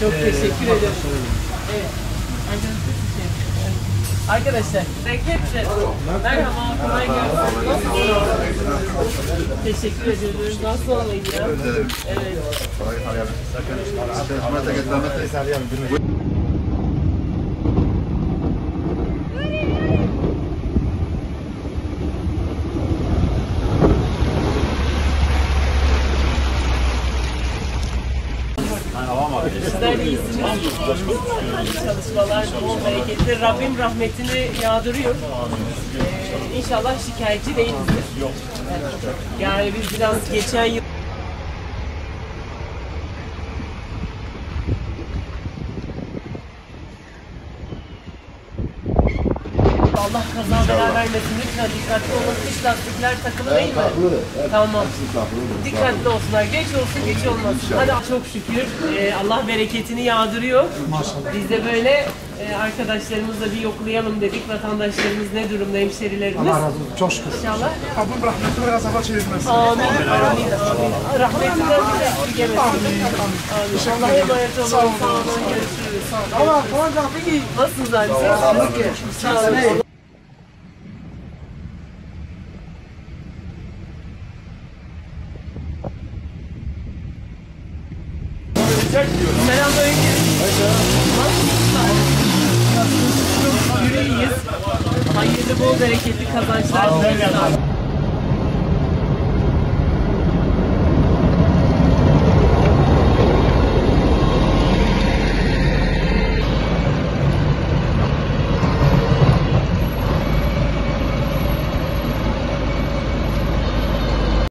Çok teşekkür ederim. Evet. Arkadaşlar, hepsi. Merhaba, kolay gelsin. Nasılsınız? Teşekkür ediyoruz. Nasıl olayım ya? Evet. Sizler iyisiniz. İyi çalışmalar, bol bereketli. Rabbim rahmetini yağdırıyor. Ee, inşallah şikayetçi değilizdir. Yani biz biraz geçen yıl Allah kaza bela vermesin. Lütfen dikkatli olun. Dış lastikler takılı değil mi? Tamam. Dikkatli olsunlar. Geç olsun, geç olmasın. Hadi çok şükür. Ee, Allah bereketini yağdırıyor. Biz de böyle e, arkadaşlarımızla bir yoklayalım dedik. Vatandaşlarımız ne durumda, hemşerilerimiz? Allah razı olsun. Çok şükür. İnşallah. Rabbim rahmetine ve azaba çevirmesin. Amin, amin, amin. Rahmetinden bize esirgemesin. Amin. Allah'a emanet olun. Sağ olun. Görüşürüz. Sağ olun. Ama falan da peki. Nasılsınız abi? Sağ olun. Sağ olun. Selamünaleyküm. Nasılsınız? Yüreğiyiz. Hayırlı bol bereketli kazançlar.